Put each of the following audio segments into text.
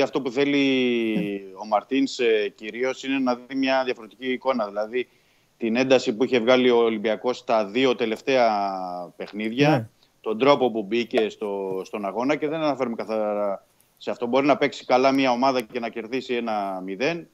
αυτό που θέλει ο Μαρτίνς ε, κυρίως είναι να δει μια διαφορετική εικόνα. Δηλαδή την ένταση που είχε βγάλει ο Ολυμπιακός στα δύο τελευταία παιχνίδια, ναι. τον τρόπο που μπήκε στο, στον αγώνα και δεν αναφέρουμε καθαρά σε αυτό. Μπορεί να παίξει καλά μια ομάδα και να κερδίσει ένα μηδέν.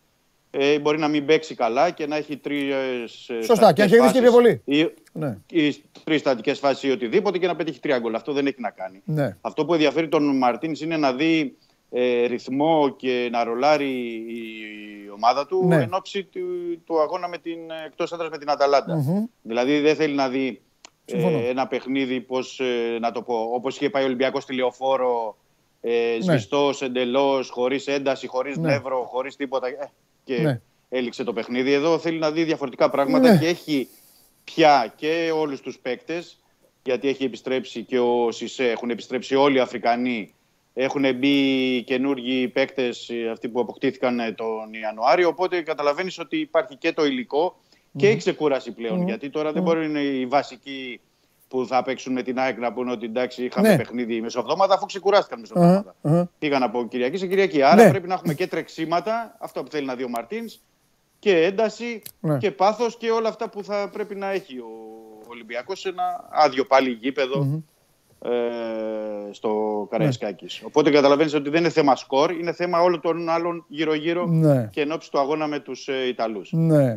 Ε, μπορεί να μην παίξει καλά και να έχει τρεις. Σωστά, και να κερδίσει και πιο πολύ. Ή, ναι. ή τρεις στατικές φάσεις ή οτιδήποτε και να πετύχει τρία γκολ. Αυτό δεν έχει να κάνει. Ναι. Αυτό που ενδιαφέρει τον Μαρτίνς είναι να δει ε, ρυθμό και να ρολάρει η ομάδα του ναι. εν ώψη του, του, αγώνα με την, εκτός άντρας με την αταλαντα Δηλαδή δεν θέλει να δει ε, ένα παιχνίδι, πώς, ε, να το πω, όπως είχε πάει ο Ολυμπιακός στη Λεωφόρο, ε, σβηστός ναι. εντελώς, χωρίς ένταση, χωρίς ναι. νεύρο, χωρίς τίποτα ε, και ναι. έληξε το παιχνίδι. Εδώ θέλει να δει διαφορετικά πράγματα ναι. και έχει πια και όλους τους παίκτες γιατί έχει επιστρέψει και ο Σισε, έχουν επιστρέψει όλοι οι Αφρικανοί έχουν μπει καινούργιοι παίκτες, αυτοί που αποκτήθηκαν ε, τον Ιανουάριο. Οπότε καταλαβαίνεις ότι υπάρχει και το υλικό και η ξεκούραση πλέον. Γιατί τώρα δεν μπορεί να είναι οι βασικοί που θα παίξουν με την ΑΕΚ να πούνε ότι εντάξει, είχαμε ναι. παιχνίδι μεσοβδόμαδα, αφού ξεκουράστηκαν μεσοβδόμαδα. Uh-huh. Πήγαν από Κυριακή σε Κυριακή. Άρα ναι. πρέπει να έχουμε και τρεξίματα, αυτό που θέλει να δει ο Μαρτίνς, και ένταση ναι. και πάθος και όλα αυτά που θα πρέπει να έχει ο Ολυμπιακός σε ένα άδειο πάλι γήπεδο ε, στο Καραϊσκάκης. Ναι. Οπότε καταλαβαίνεις ότι δεν είναι θέμα σκορ, είναι θέμα όλων των άλλων γύρω-γύρω ναι. και ενώπιση του αγώνα με τους ε, Ιταλούς. Ναι.